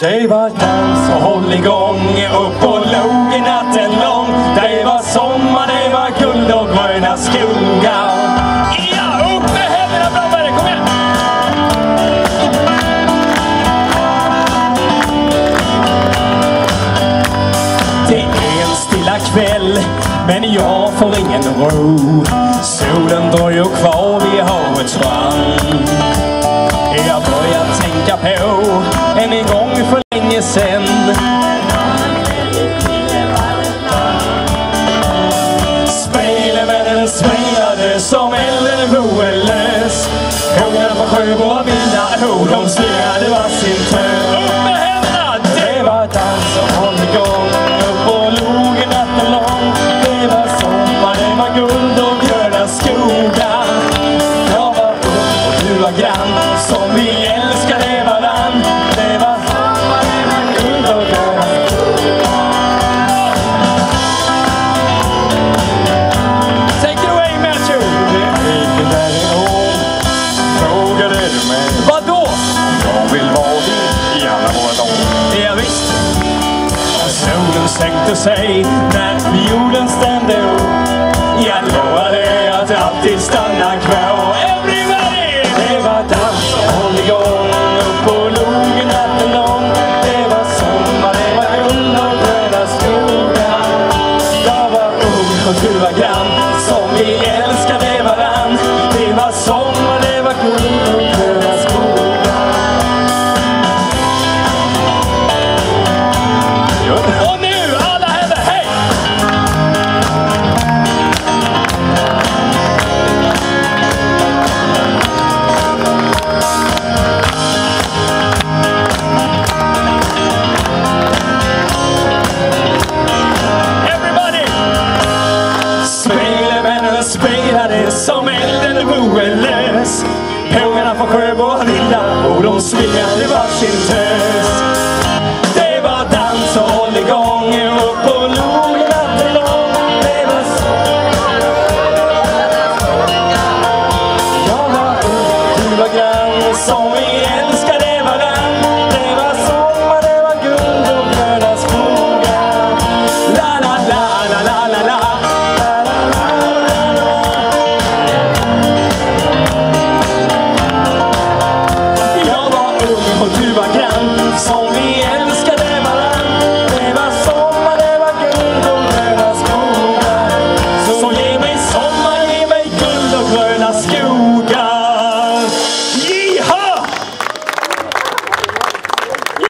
Det var dans och håll igång upp och låg natten lång. Det var sommar, det var guld och gröna skogar. Ja, upp med händerna blåbären! kom igen! Det är en stilla kväll, men jag får ingen ro. Solen dröjer kvar vid havets strand. Jag börjar tänka på en gång lös. Hågar på Sjöbo och vilda hår, de slingade varsin tö. Upp med händerna! Det var dans och håll igång. Upp och log natten lång. Det var sommar, det var guld och gröna skogar. Jag var ung och du var grann, som vi älskade för sig när jorden stämde upp. Jag lovade att alltid stanna kvar. Det var dans och hålligång upp logen natten lång. Det var sommar, det var lugn och gröna skogar. Jag var ung och du var grann som vi är. var lilla och de svingade varsin tös. Det var dans och hålligång upp och nog natten lång. Det var så. Jag var ung, du var grann som vi älskar. Tuva Grand som vi är.